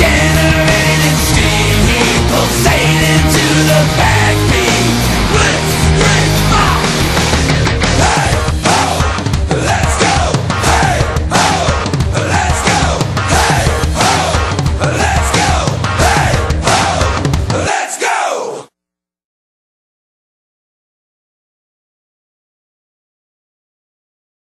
dinner